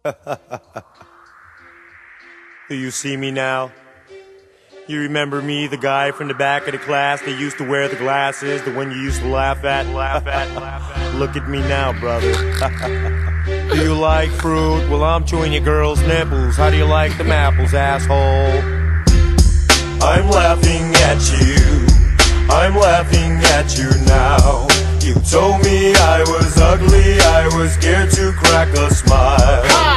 Do you see me now? You remember me, the guy from the back of the class that used to wear the glasses, the one you used to laugh at, laugh at, laugh at? Look at me now, brother. do you like fruit? Well, I'm chewing your girl's nipples. How do you like them apples, asshole? I'm laughing at you. I'm laughing at you now. You told me I was ugly, I was scared to crack a smile.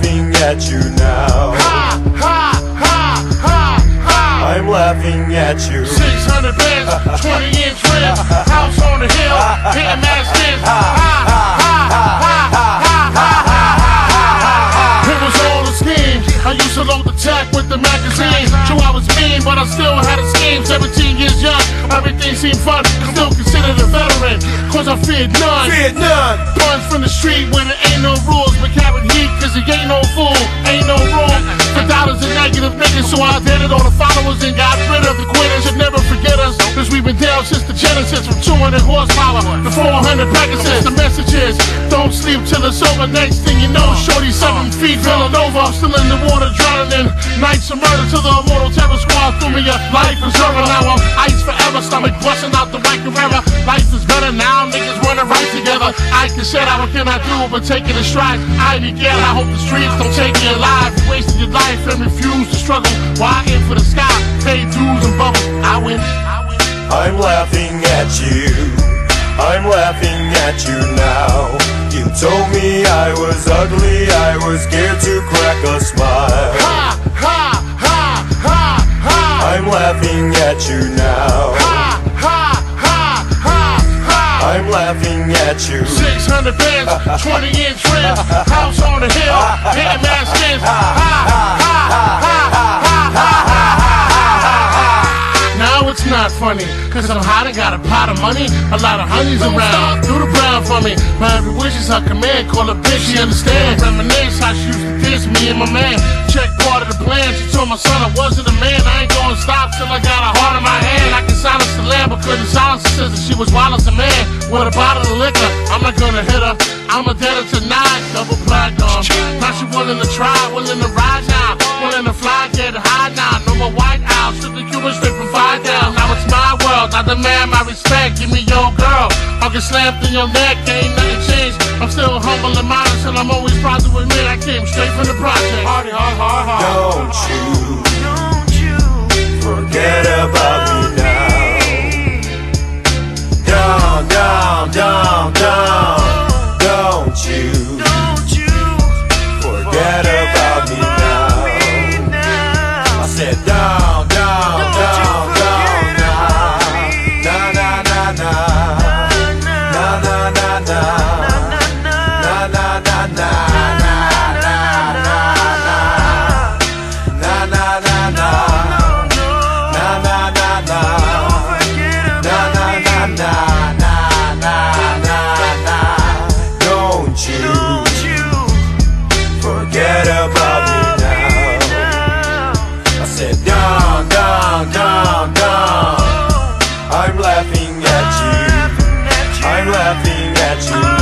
Laughing at you now. Ha, ha, ha, ha, ha. I'm laughing at you. 600 Benz, 20 inch rims, scheme. I used to load the tech with the magazine. True, I was mean, but I still had a scheme. 17 years young, everything seemed fun. Still considered a veteran, cause I feared none. Vietnam! Punch from the street where there ain't no rules, but carrying heat, cause he ain't no fool, ain't no room. For dollars and negative niggas, so I did it all the followers and got rid of the quitters. You'll never forget us, cause we've been down since the Genesis from 200 horsepower to 400 Pegasus. The message is, don't sleep till it's over. Next thing you know, uh, shorty seven uh. feet Villanova. I'm still in the water drowning in nights of murder till the immortal terror squad threw me a life is over. Now I'm ice forever, stomach busting out the right forever. Life is better now, niggas wanna right together. I can say that what can I do but take it in stride. I begin, I hope the streets don't take me alive. You wasted your life and refuse to struggle. Why aim for the sky? Pay dues and bubbles. I win. I'm laughing at you. I'm laughing at you now. You told me I was ugly, I was scared to crack a smile. Ha, ha, ha, ha, ha. I'm laughing at you now. Ha, ha, ha, ha, ha. I'm laughing at you. 600 Benz, 20 inch rims, house on the hill, hitting mad skins. Ha, ha, ha, ha, ha, ha, ha, ha. Now it's not funny, cause I'm hot and got a pot of money, a lot of honeys around. For me, my every wish is her command. Call her bitch, she understand. Reminisce how she used to diss me and my man. Check part of the plan, she told my son I wasn't a man. I ain't gonna stop till I got a heart in my hand. I can silence the lamb, but couldn't silence the sister. She was wild as a man with a bottle of liquor. I'm not gonna hit her, I'm a debtor tonight. Double platinum. Now she willing to try, willing to ride now. Willing to fly, get high now. No more white out, strip the Cuban straight from five down. Now it's my world, I demand my respect. Give me Get slapped in your ain't nothing changed. I'm still humble and modest, and I'm always proud to admit I came straight from the project. Hardy, hard, hard, hard. Don't you, don't you forget about down, down, down, down. I'm laughing at you. I'm laughing at you.